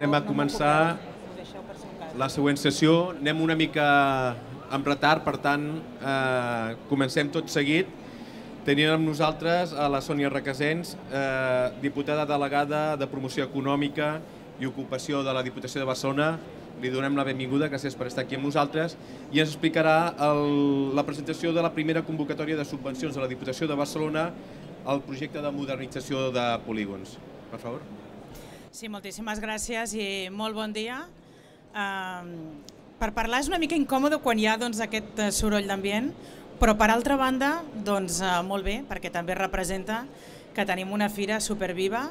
Anem a començar la següent sessió. Anem una mica amb retard, per tant, eh, comencem tot seguit. Tenim amb nosaltres a la Sònia Requesens, eh, diputada delegada de Promoció Econòmica i Ocupació de la Diputació de Barcelona. Li donem la benvinguda, gràcies per estar aquí amb nosaltres, i ens explicarà el, la presentació de la primera convocatòria de subvencions de la Diputació de Barcelona al projecte de modernització de polígons. Per favor. Sí, moltíssimes gràcies i molt bon dia. Um, per parlar és una mica incòmode quan hi ha doncs, aquest eh, soroll d'ambient, però per altra banda, doncs, uh, molt bé, perquè també representa que tenim una fira superviva,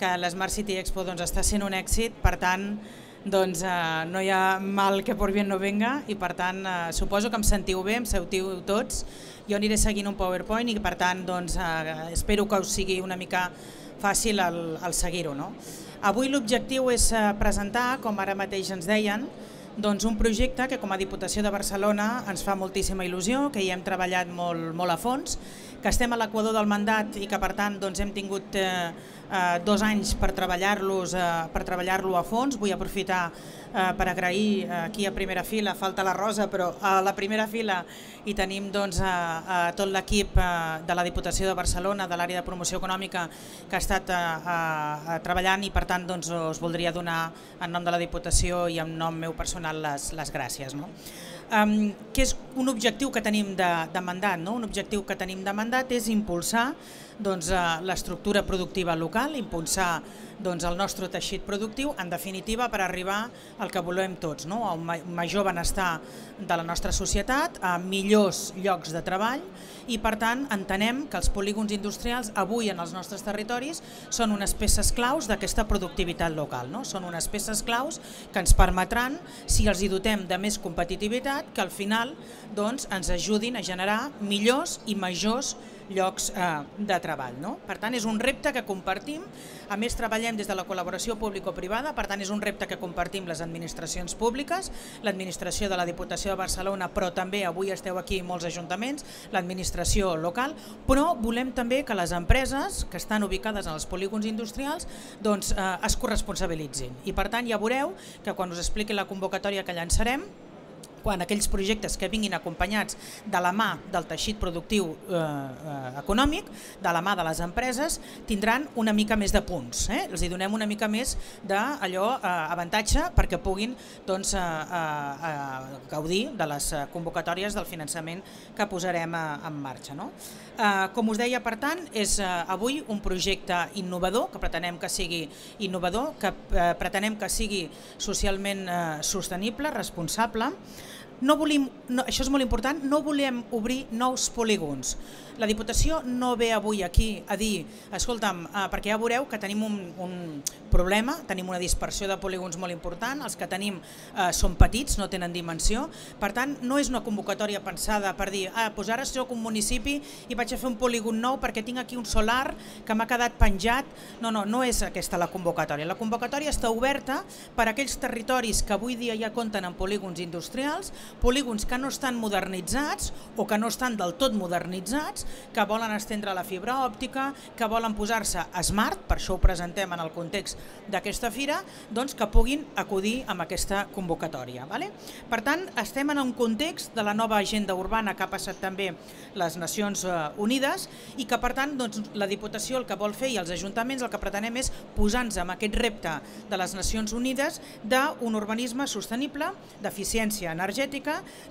que l'Smart City Expo doncs, està sent un èxit, per tant, doncs, uh, no hi ha mal que por bien no venga i per tant uh, suposo que em sentiu bé, em sentiu tots. Jo aniré seguint un PowerPoint i per tant doncs, uh, espero que us sigui una mica fàcil el, el seguir-ho. No? Avui l'objectiu és eh, presentar, com ara mateix ens deien, doncs un projecte que com a Diputació de Barcelona ens fa moltíssima il·lusió, que hi hem treballat molt, molt a fons, que estem a l'equador del mandat i que per tant doncs, hem tingut eh, eh, dos anys per treballar-los eh, per treballar-lo a fons. Vull aprofitar eh, per agrair eh, aquí a primera fila, falta la Rosa, però a la primera fila hi tenim doncs, a, a tot l'equip eh, de la Diputació de Barcelona, de l'àrea de promoció econòmica, que ha estat eh, eh, treballant i per tant doncs, us voldria donar en nom de la Diputació i en nom meu personal les, les gràcies. No? Um, que és un objectiu que tenim de, de mandat. No? Un objectiu que tenim de mandat és impulsar doncs, uh, l'estructura productiva local, impulsar doncs, el nostre teixit productiu, en definitiva per arribar al que volem tots, no? a un major benestar de la nostra societat, a millors llocs de treball i per tant entenem que els polígons industrials avui en els nostres territoris són unes peces claus d'aquesta productivitat local, no? són unes peces claus que ens permetran, si els hi dotem de més competitivitat, que al final doncs, ens ajudin a generar millors i majors llocs eh, de treball. No? Per tant, és un repte que compartim, a més treballem des de la col·laboració público-privada, per tant és un repte que compartim les administracions públiques, l'administració de la Diputació de Barcelona, però també avui esteu aquí molts ajuntaments, l'administració local, però volem també que les empreses que estan ubicades en els polígons industrials doncs, eh, es corresponsabilitzin. I per tant ja veureu que quan us expliqui la convocatòria que llançarem, quan aquells projectes que vinguin acompanyats de la mà del teixit productiu eh, eh, econòmic, de la mà de les empreses, tindran una mica més de punts. Eh? Els hi donem una mica més d'allò eh, avantatge perquè puguin doncs, eh, eh, eh, gaudir de les convocatòries del finançament que posarem eh, en marxa. No? Eh, com us deia, per tant, és eh, avui un projecte innovador, que pretenem que sigui innovador, que eh, pretenem que sigui socialment eh, sostenible, responsable, no volim, no, això és molt important, no volem obrir nous polígons. La Diputació no ve avui aquí a dir, escolta'm, eh, perquè ja veureu que tenim un, un problema, tenim una dispersió de polígons molt important, els que tenim eh, són petits, no tenen dimensió, per tant no és una convocatòria pensada per dir, ah, doncs ara soc un municipi i vaig a fer un polígon nou perquè tinc aquí un solar que m'ha quedat penjat, no, no, no és aquesta la convocatòria. La convocatòria està oberta per a aquells territoris que avui dia ja compten amb polígons industrials, polígons que no estan modernitzats o que no estan del tot modernitzats, que volen estendre la fibra òptica, que volen posar-se smart, per això ho presentem en el context d'aquesta fira, doncs que puguin acudir amb aquesta convocatòria. Vale? Per tant, estem en un context de la nova agenda urbana que ha passat també les Nacions eh, Unides i que per tant doncs, la Diputació el que vol fer i els ajuntaments el que pretenem és posar-nos amb aquest repte de les Nacions Unides d'un urbanisme sostenible, d'eficiència energètica,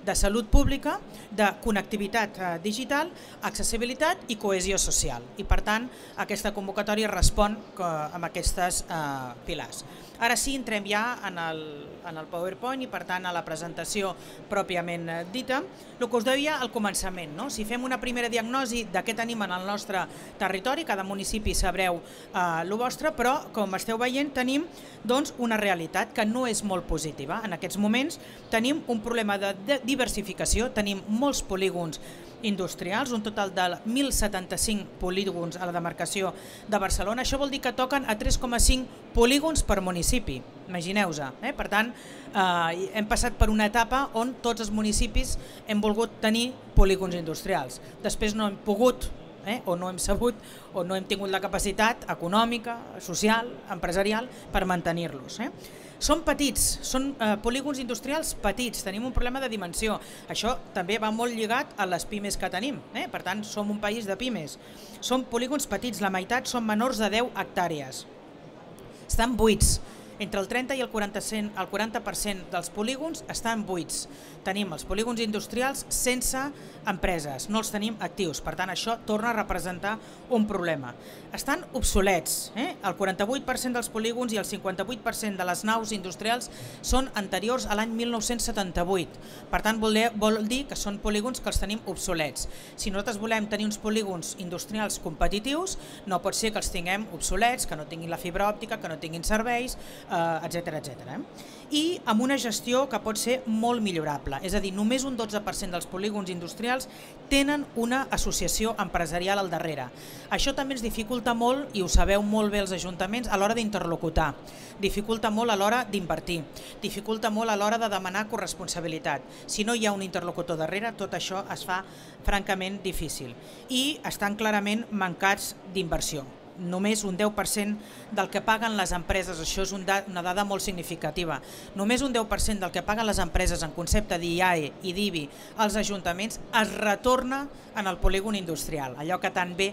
de salut pública, de connectivitat eh, digital, accessibilitat i cohesió social. I per tant, aquesta convocatòria respon amb aquestes eh, pilars. Ara sí, entrem ja en el, en el PowerPoint i per tant a la presentació pròpiament dita. El que us deia al començament, no? si fem una primera diagnosi de què tenim en el nostre territori, cada municipi sabreu eh, el vostre, però com esteu veient tenim doncs, una realitat que no és molt positiva. En aquests moments tenim un problema de diversificació, tenim molts polígons industrials, un total de 1.075 polígons a la demarcació de Barcelona. Això vol dir que toquen a 3,5 polígons per municipi, imagineu-vos. Eh? Per tant, eh, hem passat per una etapa on tots els municipis hem volgut tenir polígons industrials. Després no hem pogut eh? o no hem sabut o no hem tingut la capacitat econòmica, social, empresarial per mantenir-los. Eh? Són petits, són eh, polígons industrials petits, tenim un problema de dimensió. Això també va molt lligat a les pimes que tenim, eh? per tant som un país de pimes. Són polígons petits, la meitat són menors de 10 hectàrees. Estan buits, entre el 30 i el 40%, el 40 dels polígons estan buits. Tenim els polígons industrials sense empreses, no els tenim actius, per tant això torna a representar un problema. Estan obsolets, eh? el 48% dels polígons i el 58% de les naus industrials són anteriors a l'any 1978, per tant vol dir, vol dir que són polígons que els tenim obsolets. Si nosaltres volem tenir uns polígons industrials competitius, no pot ser que els tinguem obsolets, que no tinguin la fibra òptica, que no tinguin serveis, etc eh, etc. I amb una gestió que pot ser molt millorable, és a dir, només un 12% dels polígons industrials tenen una associació empresarial al darrere. Això també ens dificulta molt, i ho sabeu molt bé els ajuntaments, a l'hora d'interlocutar, dificulta molt a l'hora d'invertir, dificulta molt a l'hora de demanar corresponsabilitat. Si no hi ha un interlocutor darrere, tot això es fa francament difícil. I estan clarament mancats d'inversió només un 10% del que paguen les empreses, això és una dada molt significativa, només un 10% del que paguen les empreses en concepte d'IAE i d'IBI als ajuntaments es retorna en el polígon industrial, allò que tan bé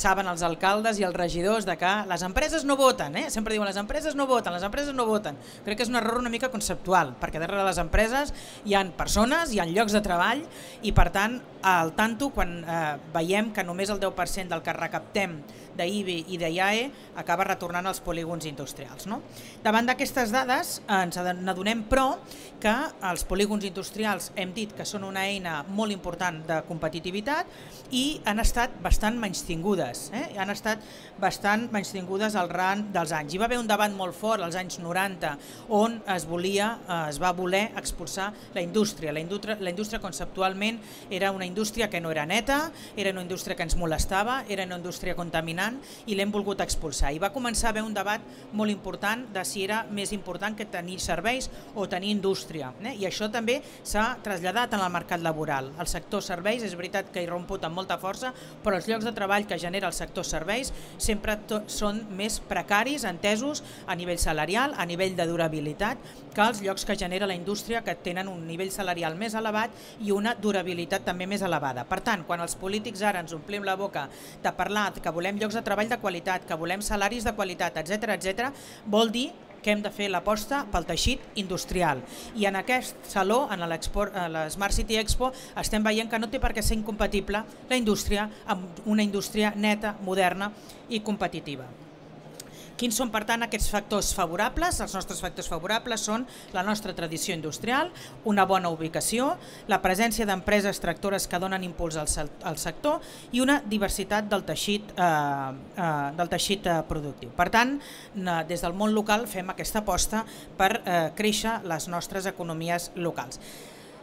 saben els alcaldes i els regidors de que les empreses no voten, eh? sempre diuen les empreses no voten, les empreses no voten. Crec que és un error una mica conceptual, perquè darrere les empreses hi han persones, hi han llocs de treball i per tant al tanto quan eh, veiem que només el 10% del que recaptem d'IBI i d'IAE acaba retornant als polígons industrials. No? Davant d'aquestes dades ens adonem però que els polígons industrials hem dit que són una eina molt important de competitivitat i han estat bastant menys tingudes, eh? han estat bastant menys tingudes al ran dels anys. Hi va haver un debat molt fort als anys 90 on es volia, eh, es va voler expulsar la indústria. La indústria, la indústria conceptualment era una indústria que no era neta, era una indústria que ens molestava, era una indústria contaminant important i l'hem volgut expulsar. I va començar a haver un debat molt important de si era més important que tenir serveis o tenir indústria. Eh? I això també s'ha traslladat en el mercat laboral. El sector serveis és veritat que hi romput amb molta força, però els llocs de treball que genera el sector serveis sempre són més precaris, entesos a nivell salarial, a nivell de durabilitat, que els llocs que genera la indústria que tenen un nivell salarial més elevat i una durabilitat també més elevada. Per tant, quan els polítics ara ens omplim la boca de parlar que volem llocs de treball de qualitat, que volem salaris de qualitat, etc etc, vol dir que hem de fer l'aposta pel teixit industrial. I en aquest saló, en l'Smart City Expo, estem veient que no té per què ser incompatible la indústria amb una indústria neta, moderna i competitiva. Quins són, per tant, aquests factors favorables? Els nostres factors favorables són la nostra tradició industrial, una bona ubicació, la presència d'empreses tractores que donen impuls al, sector i una diversitat del teixit, eh, eh, del teixit eh, productiu. Per tant, des del món local fem aquesta aposta per eh, créixer les nostres economies locals.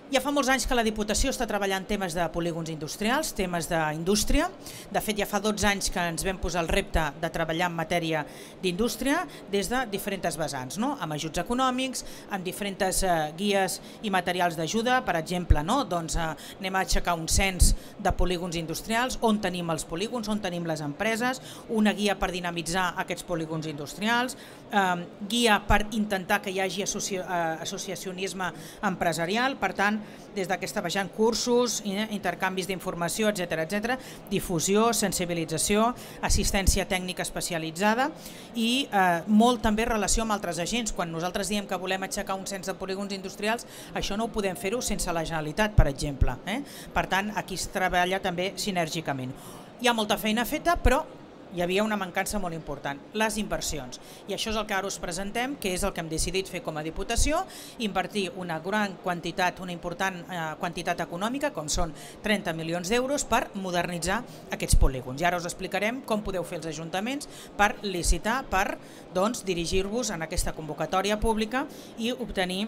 Ja fa molts anys que la Diputació està treballant temes de polígons industrials, temes d'indústria. De fet, ja fa 12 anys que ens vam posar el repte de treballar en matèria d'indústria des de diferents vessants, no? amb ajuts econòmics, amb diferents eh, guies i materials d'ajuda. Per exemple, no? doncs, eh, anem a aixecar un cens de polígons industrials, on tenim els polígons, on tenim les empreses, una guia per dinamitzar aquests polígons industrials, eh, guia per intentar que hi hagi associ eh, associacionisme empresarial, per tant, des d'aquesta vejant cursos, eh, intercanvis d'informació, etc etc, difusió, sensibilització, assistència tècnica especialitzada i eh, molt també relació amb altres agents. Quan nosaltres diem que volem aixecar un cens de polígons industrials, això no ho podem fer-ho sense la Generalitat, per exemple. Eh? Per tant, aquí es treballa també sinèrgicament. Hi ha molta feina feta, però hi havia una mancança molt important, les inversions. I això és el que ara us presentem, que és el que hem decidit fer com a Diputació, invertir una gran quantitat, una important eh, quantitat econòmica, com són 30 milions d'euros, per modernitzar aquests polígons. I ara us explicarem com podeu fer els ajuntaments per licitar, per doncs, dirigir-vos en aquesta convocatòria pública i obtenir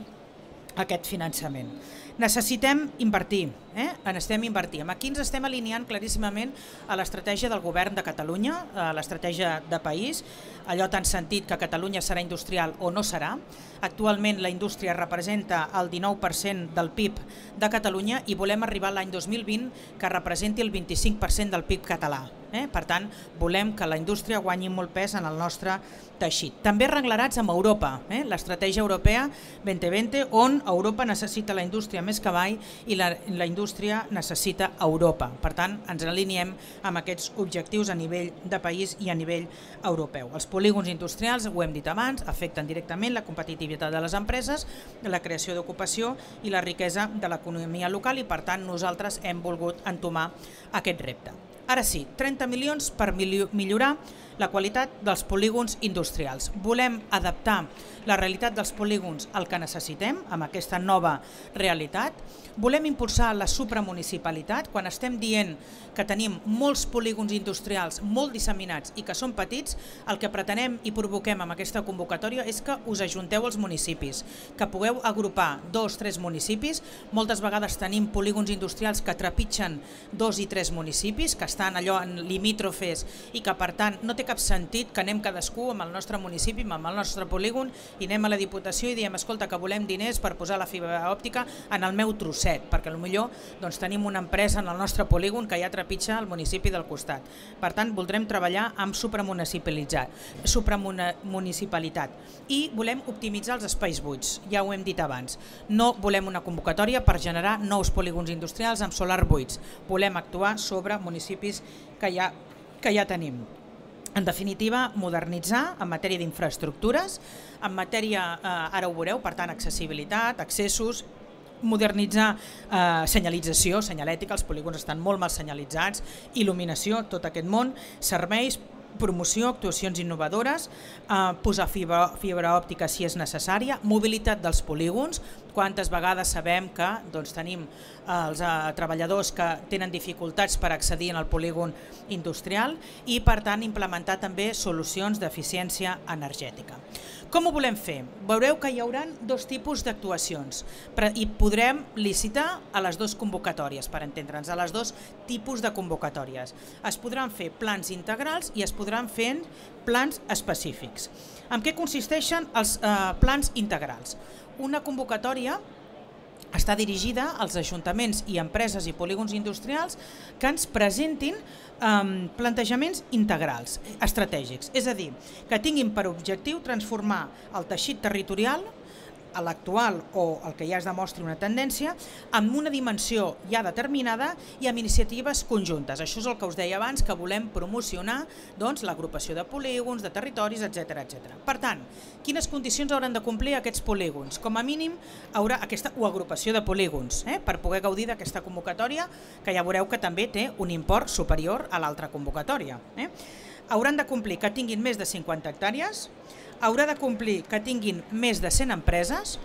aquest finançament. Necessitem invertir, eh? estem invertint. Aquí ens estem alineant claríssimament a l'estratègia del govern de Catalunya, a l'estratègia de país, allò tan sentit que Catalunya serà industrial o no serà. Actualment la indústria representa el 19% del PIB de Catalunya i volem arribar l'any 2020 que representi el 25% del PIB català. Eh? Per tant, volem que la indústria guanyi molt pes en el nostre teixit. També arreglarats amb Europa, eh? l'estratègia europea 2020, on Europa necessita la indústria més que mai i la, la indústria necessita Europa. Per tant, ens aliniem amb aquests objectius a nivell de país i a nivell europeu. Els polígons industrials, ho hem dit abans, afecten directament la competitivitat de les empreses, la creació d'ocupació i la riquesa de l'economia local i per tant nosaltres hem volgut entomar aquest repte. Ara sí, 30 milions per millorar la qualitat dels polígons industrials. Volem adaptar la realitat dels polígons al que necessitem, amb aquesta nova realitat. Volem impulsar la supramunicipalitat, quan estem dient que tenim molts polígons industrials molt disseminats i que són petits, el que pretenem i provoquem amb aquesta convocatòria és que us ajunteu als municipis, que pugueu agrupar dos, tres municipis. Moltes vegades tenim polígons industrials que trepitgen dos i tres municipis, que estan allò en limítrofes i que per tant no té cap sentit que anem cadascú amb el nostre municipi, amb el nostre polígon i anem a la Diputació i diem escolta que volem diners per posar la fibra òptica en el meu trosset, perquè potser doncs, tenim una empresa en el nostre polígon que ja trepitja el municipi del costat. Per tant, voldrem treballar amb supramunicipalitzat, supramunicipalitat i volem optimitzar els espais buits, ja ho hem dit abans. No volem una convocatòria per generar nous polígons industrials amb solar buits, volem actuar sobre municipis que ja, que ja tenim. En definitiva, modernitzar en matèria d'infraestructures, en matèria, eh, ara ho veureu, per tant, accessibilitat, accessos, modernitzar eh, senyalització, senyalètica, els polígons estan molt mal senyalitzats, il·luminació, tot aquest món, serveis, promoció, actuacions innovadores, eh, posar fibra, fibra òptica si és necessària, mobilitat dels polígons, quantes vegades sabem que doncs, tenim eh, els eh, treballadors que tenen dificultats per accedir el polígon industrial i per tant implementar també solucions d'eficiència energètica. Com ho volem fer? Veureu que hi haurà dos tipus d'actuacions i podrem licitar a les dues convocatòries, per entendre'ns, a les dos tipus de convocatòries. Es podran fer plans integrals i es podran fer plans específics. En què consisteixen els eh, plans integrals? Una convocatòria està dirigida als ajuntaments i empreses i polígons industrials que ens presentin um, plantejaments integrals, estratègics, és a dir, que tinguin per objectiu transformar el teixit territorial a l'actual o el que ja es demostri una tendència, amb una dimensió ja determinada i amb iniciatives conjuntes. Això és el que us deia abans, que volem promocionar doncs, l'agrupació de polígons, de territoris, etc etc. Per tant, quines condicions hauran de complir aquests polígons? Com a mínim, haurà aquesta o agrupació de polígons, eh, per poder gaudir d'aquesta convocatòria, que ja veureu que també té un import superior a l'altra convocatòria. Eh? Hauran de complir que tinguin més de 50 hectàrees, haurà de complir que tinguin més de 100 empreses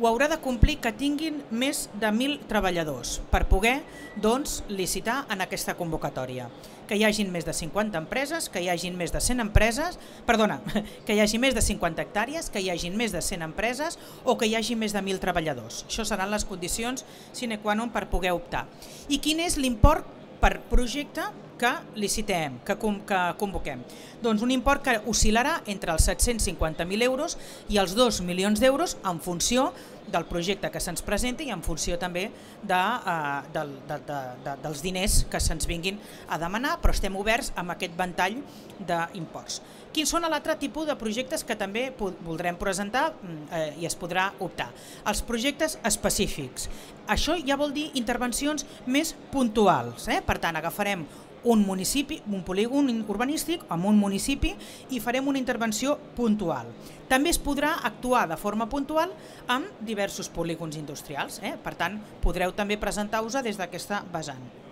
o haurà de complir que tinguin més de 1.000 treballadors per poder doncs, licitar en aquesta convocatòria. Que hi hagin més de 50 empreses, que hi hagin més de 100 empreses, perdona, que hi hagi més de 50 hectàrees, que hi hagin més de 100 empreses o que hi hagi més de 1.000 treballadors. Això seran les condicions sine qua non per poder optar. I quin és l'import per projecte que licitem, que, que convoquem? Doncs un import que oscil·larà entre els 750.000 euros i els 2 milions d'euros en funció del projecte que se'ns presenti i en funció també de, uh, de, de, de, de, dels diners que se'ns vinguin a demanar, però estem oberts amb aquest ventall d'imports. Quins són l'altre tipus de projectes que també voldrem presentar mm, eh, i es podrà optar? Els projectes específics. Això ja vol dir intervencions més puntuals. Eh? Per tant, agafarem un municipi, un polígon urbanístic amb un municipi i farem una intervenció puntual. També es podrà actuar de forma puntual amb diversos polígons industrials, eh? per tant podreu també presentar-vos des d'aquesta vessant.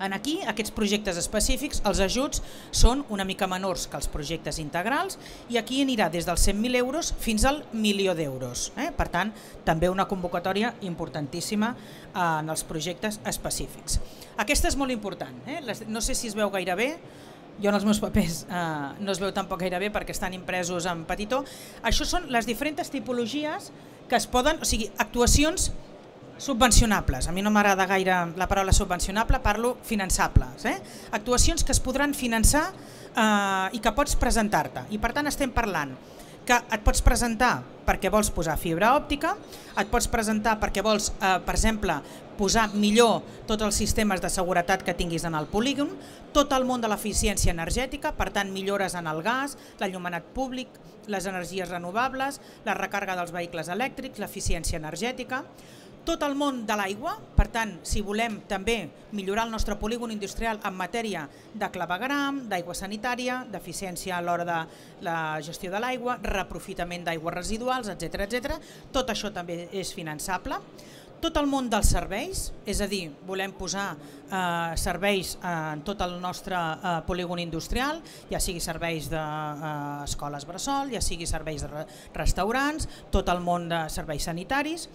En aquí, aquests projectes específics, els ajuts són una mica menors que els projectes integrals i aquí anirà des dels 100.000 euros fins al milió d'euros. Eh? Per tant, també una convocatòria importantíssima eh, en els projectes específics. Aquesta és molt important. Eh? No sé si es veu gaire bé, jo en els meus papers eh, no es veu tampoc gaire bé perquè estan impresos en petitó. Això són les diferents tipologies que es poden, o sigui, actuacions subvencionables, a mi no m'agrada gaire la paraula subvencionable, parlo finançables, eh? actuacions que es podran finançar eh, i que pots presentar-te. I per tant estem parlant que et pots presentar perquè vols posar fibra òptica, et pots presentar perquè vols, eh, per exemple, posar millor tots els sistemes de seguretat que tinguis en el polígon, tot el món de l'eficiència energètica, per tant millores en el gas, l'enllumenat públic, les energies renovables, la recàrrega dels vehicles elèctrics, l'eficiència energètica, tot el món de l'aigua, per tant, si volem també millorar el nostre polígon industrial en matèria de clavegram, d'aigua sanitària, d'eficiència a l'hora de la gestió de l'aigua, reprofitament d'aigües residuals, etc etc. tot això també és finançable. Tot el món dels serveis, és a dir, volem posar eh, serveis en tot el nostre eh, polígon industrial, ja sigui serveis d'escoles eh, bressol, ja sigui serveis de restaurants, tot el món de serveis sanitaris,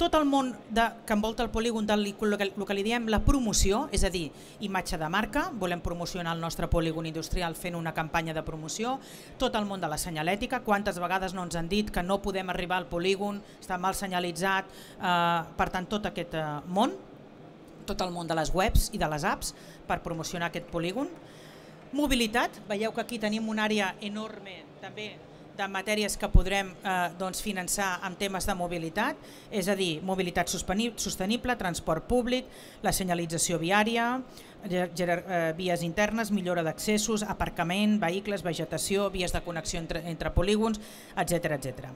tot el món de, que envolta el polígon del el que li diem la promoció, és a dir, imatge de marca, volem promocionar el nostre polígon industrial fent una campanya de promoció, tot el món de la senyalètica, quantes vegades no ens han dit que no podem arribar al polígon, està mal senyalitzat, eh, per tant tot aquest eh, món, tot el món de les webs i de les apps per promocionar aquest polígon. Mobilitat, veieu que aquí tenim una àrea enorme també de matèries que podrem eh, doncs, finançar amb temes de mobilitat, és a dir, mobilitat sostenible, transport públic, la senyalització viària, eh, vies internes, millora d'accessos, aparcament, vehicles, vegetació, vies de connexió entre, entre polígons, etc etc.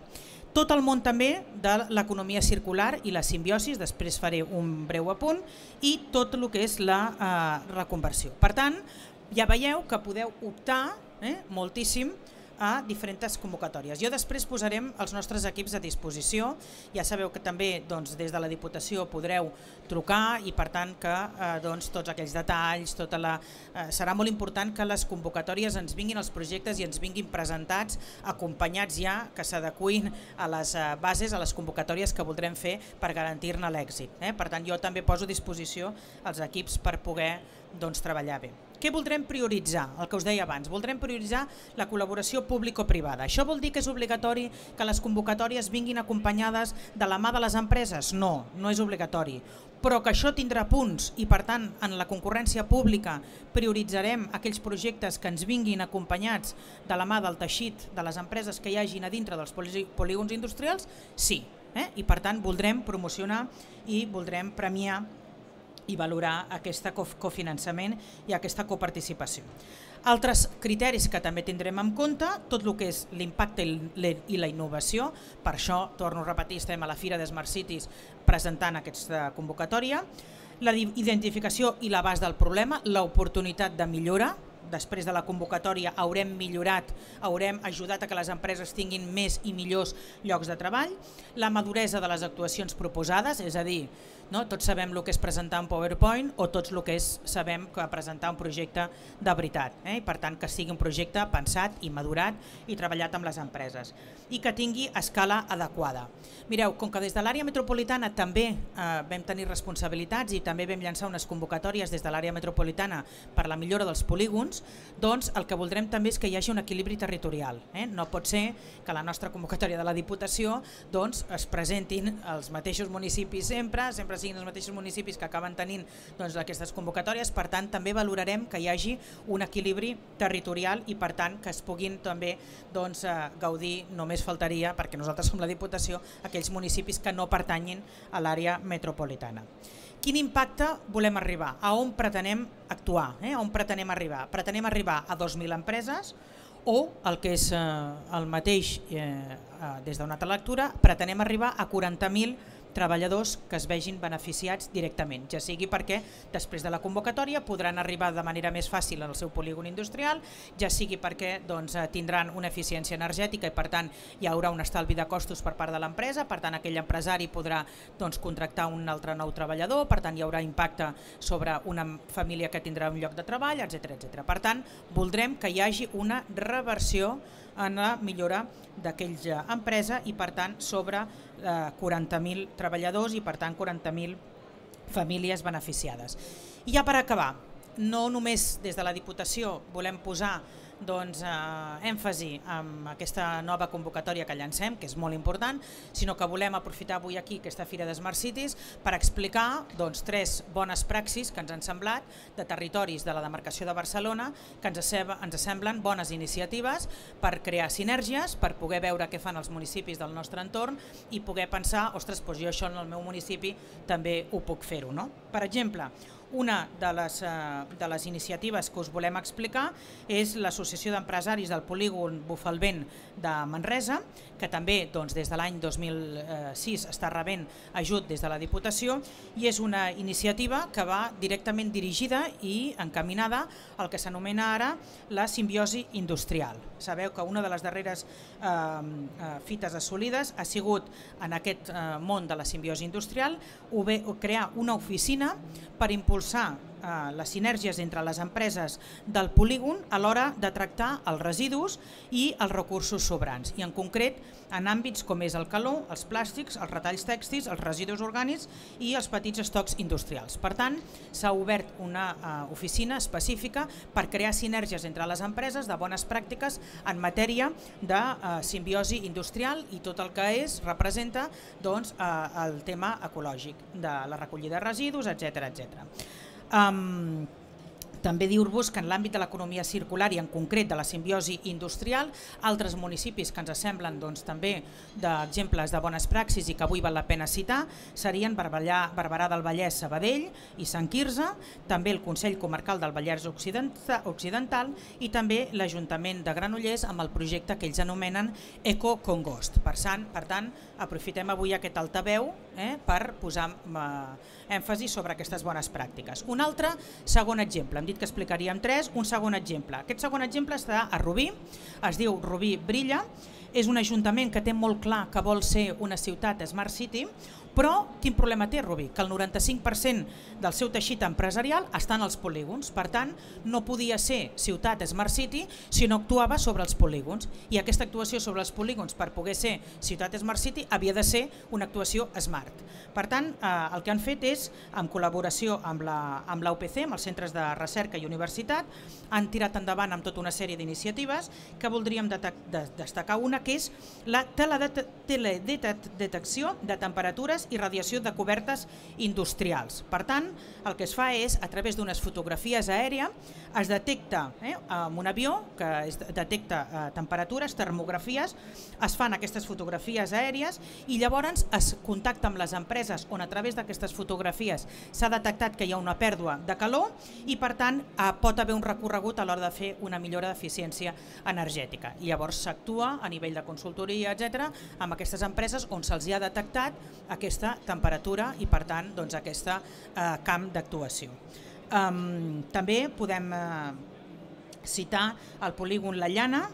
Tot el món també de l'economia circular i la simbiosis, després faré un breu apunt, i tot el que és la eh, reconversió. Per tant, ja veieu que podeu optar eh, moltíssim a diferents convocatòries. Jo després posarem els nostres equips a disposició, ja sabeu que també doncs, des de la Diputació podreu trucar i per tant que eh, doncs, tots aquells detalls, tota la, eh, serà molt important que les convocatòries ens vinguin els projectes i ens vinguin presentats, acompanyats ja, que s'adecuin a les eh, bases, a les convocatòries que voldrem fer per garantir-ne l'èxit. Eh? Per tant, jo també poso a disposició els equips per poder doncs, treballar bé. Què voldrem prioritzar? El que us deia abans, voldrem prioritzar la col·laboració público-privada. Això vol dir que és obligatori que les convocatòries vinguin acompanyades de la mà de les empreses? No, no és obligatori. Però que això tindrà punts i per tant en la concurrència pública prioritzarem aquells projectes que ens vinguin acompanyats de la mà del teixit de les empreses que hi hagin a dintre dels polígons industrials? Sí. Eh? I per tant voldrem promocionar i voldrem premiar i valorar aquest cofinançament i aquesta coparticipació. Altres criteris que també tindrem en compte, tot el que és l'impacte i la innovació, per això, torno a repetir, estem a la Fira de Smart Cities presentant aquesta convocatòria, la identificació i l'abast del problema, l'oportunitat de millora, després de la convocatòria haurem millorat, haurem ajudat a que les empreses tinguin més i millors llocs de treball, la maduresa de les actuacions proposades, és a dir, no? Tots sabem el que és presentar un PowerPoint o tots el que és sabem que presentar un projecte de veritat. Eh? Per tant, que sigui un projecte pensat i madurat i treballat amb les empreses i que tingui escala adequada. Mireu, com que des de l'àrea metropolitana també eh, vam tenir responsabilitats i també vam llançar unes convocatòries des de l'àrea metropolitana per la millora dels polígons, doncs el que voldrem també és que hi hagi un equilibri territorial. Eh? No pot ser que la nostra convocatòria de la Diputació doncs, es presentin els mateixos municipis sempre, sempre siguin els mateixos municipis que acaben tenint doncs, aquestes convocatòries, per tant també valorarem que hi hagi un equilibri territorial i per tant que es puguin també doncs, eh, gaudir, només faltaria, perquè nosaltres som la Diputació, aquells municipis que no pertanyin a l'àrea metropolitana. Quin impacte volem arribar? A on pretenem actuar? Eh? A on pretenem arribar? Arribar a 2.000 empreses o el que és eh, el mateix eh, eh, des d'una altra lectura, pretenem arribar a 40.000 treballadors que es vegin beneficiats directament, ja sigui perquè després de la convocatòria podran arribar de manera més fàcil al seu polígon industrial, ja sigui perquè doncs, eh, tindran una eficiència energètica i per tant hi haurà un estalvi de costos per part de l'empresa, per tant aquell empresari podrà doncs, contractar un altre nou treballador, per tant hi haurà impacte sobre una família que tindrà un lloc de treball, etc etc. Per tant, voldrem que hi hagi una reversió en la millora d'aquella empresa i per tant sobre eh, 40.000 treballadors i per tant 40.000 famílies beneficiades. I ja per acabar, no només des de la Diputació volem posar doncs, eh, èmfasi en aquesta nova convocatòria que llancem, que és molt important, sinó que volem aprofitar avui aquí aquesta Fira de Smart Cities per explicar doncs, tres bones praxis que ens han semblat de territoris de la demarcació de Barcelona que ens, ens semblen bones iniciatives per crear sinergies, per poder veure què fan els municipis del nostre entorn i poder pensar, ostres, doncs jo això en el meu municipi també ho puc fer-ho. No? Per exemple, una de les, eh, de les iniciatives que us volem explicar és l'Associació d'Empresaris del Polígon Bufalvent de Manresa, que també doncs, des de l'any 2006 està rebent ajut des de la Diputació i és una iniciativa que va directament dirigida i encaminada al que s'anomena ara la simbiosi industrial. Sabeu que una de les darreres eh, eh fites assolides ha sigut en aquest eh, món de la simbiosi industrial crear una oficina per impulsar eh, les sinergies entre les empreses del polígon a l'hora de tractar els residus i els recursos sobrants i en concret en àmbits com és el calor, els plàstics, els retalls tèxtils, els residus orgànics i els petits estocs industrials. Per tant, s'ha obert una uh, oficina específica per crear sinergies entre les empreses de bones pràctiques en matèria de uh, simbiosi industrial i tot el que és representa doncs, el tema ecològic de la recollida de residus, etc etc. Um, també dir-vos que en l'àmbit de l'economia circular i en concret de la simbiosi industrial, altres municipis que ens semblen doncs, també d'exemples de bones praxis i que avui val la pena citar serien Barberà, Barberà del Vallès, Sabadell i Sant Quirze, també el Consell Comarcal del Vallès Occidental i també l'Ajuntament de Granollers amb el projecte que ells anomenen Eco Congost. Per, sant, per tant, aprofitem avui aquest altaveu eh, per posar eh, èmfasi sobre aquestes bones pràctiques. Un altre segon exemple, hem dit que explicaríem tres, un segon exemple. Aquest segon exemple està a Rubí, es diu Rubí Brilla, és un ajuntament que té molt clar que vol ser una ciutat Smart City, però quin problema té Rubí? Que el 95% del seu teixit empresarial està en els polígons, per tant no podia ser ciutat Smart City si no actuava sobre els polígons i aquesta actuació sobre els polígons per poder ser ciutat Smart City havia de ser una actuació Smart. Per tant, eh, el que han fet és, en col·laboració amb l'UPC, amb els centres de recerca i universitat, han tirat endavant amb tota una sèrie d'iniciatives que voldríem de, destacar una que és la teledetecció de temperatures i radiació de cobertes industrials. Per tant, el que es fa és, a través d'unes fotografies aèries, es detecta eh, amb un avió que es detecta eh, temperatures, termografies, es fan aquestes fotografies aèries i llavors es contacta amb les empreses on a través d'aquestes fotografies s'ha detectat que hi ha una pèrdua de calor i per tant eh, pot haver un recorregut a l'hora de fer una millora d'eficiència energètica. I llavors s'actua a nivell de consultoria, etc amb aquestes empreses on se'ls ha detectat aquest aquesta temperatura i per tant doncs, aquesta eh, camp d'actuació. Um, també podem eh, citar el polígon La Llana,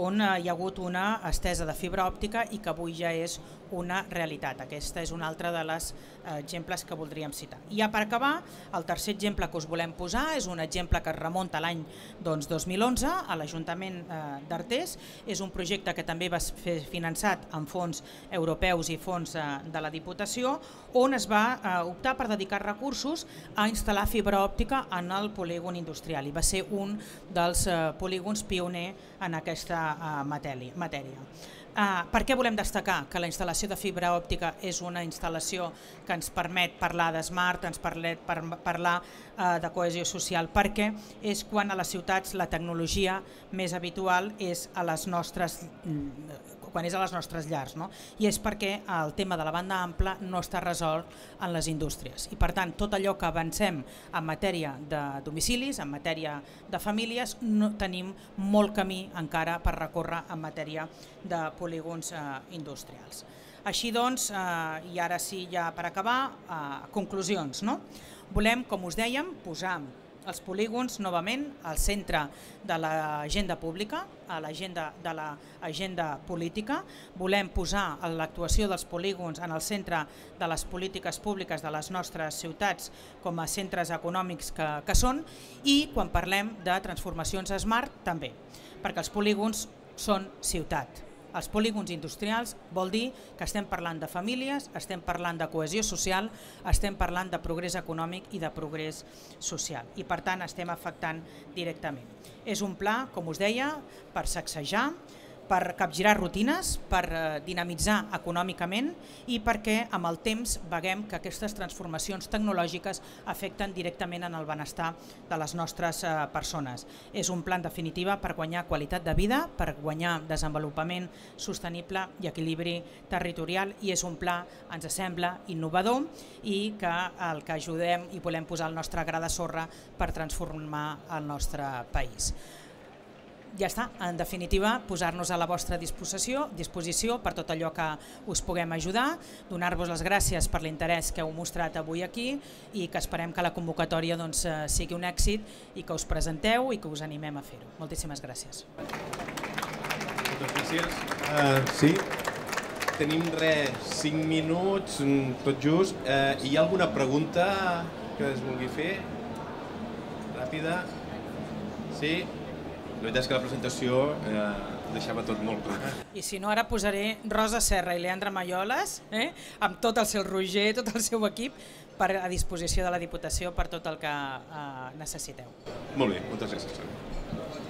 on hi ha hagut una estesa de fibra òptica i que avui ja és una realitat. Aquesta és un altre de les eh, exemples que voldríem citar. I ja per acabar, el tercer exemple que us volem posar és un exemple que es remunta a l'any doncs, 2011 a l'Ajuntament eh, d'Artés. És un projecte que també va ser finançat amb fons europeus i fons eh, de la Diputació, on es va optar per dedicar recursos a instal·lar fibra òptica en el polígon industrial i va ser un dels polígons pioner en aquesta eh, matèria. Uh, per què volem destacar que la instal·lació de fibra òptica és una instal·lació que ens permet parlar de smart, ens permet per, parlar uh, de cohesió social? Perquè és quan a les ciutats la tecnologia més habitual és a les nostres quan és a les nostres llars. No? I és perquè el tema de la banda ampla no està resolt en les indústries. I per tant, tot allò que avancem en matèria de domicilis, en matèria de famílies, no tenim molt camí encara per recórrer en matèria de polígons eh, industrials. Així doncs, eh, i ara sí, ja per acabar, eh, conclusions. No? Volem, com us dèiem, posar els polígons novament al centre de l'agenda pública, a l'agenda de l'agenda política. Volem posar l'actuació dels polígons en el centre de les polítiques públiques de les nostres ciutats com a centres econòmics que, que són i quan parlem de transformacions smart també, perquè els polígons són ciutat Els polígons industrials vol dir que estem parlant de famílies, estem parlant de cohesió social, estem parlant de progrés econòmic i de progrés social i per tant estem afectant directament. És un pla, com us deia, per sacsejar, per capgirar rutines, per eh, dinamitzar econòmicament i perquè amb el temps veguem que aquestes transformacions tecnològiques afecten directament en el benestar de les nostres eh, persones. És un plan definitiva per guanyar qualitat de vida, per guanyar desenvolupament sostenible i equilibri territorial i és un pla, ens sembla, innovador i que el que ajudem i volem posar el nostre gra de sorra per transformar el nostre país ja està, en definitiva, posar-nos a la vostra disposició, disposició per tot allò que us puguem ajudar, donar-vos les gràcies per l'interès que heu mostrat avui aquí i que esperem que la convocatòria doncs, eh, sigui un èxit i que us presenteu i que us animem a fer-ho. Moltíssimes gràcies. Moltes gràcies. Uh, sí, tenim res, 5 minuts, mm, tot just. Uh, hi ha alguna pregunta que es vulgui fer? Ràpida? Sí? La veritat és que la presentació eh, deixava tot molt clar. I si no, ara posaré Rosa Serra i Leandra Mayoles, eh, amb tot el seu Roger, tot el seu equip, per a disposició de la Diputació per tot el que eh, necessiteu. Molt bé, moltes gràcies.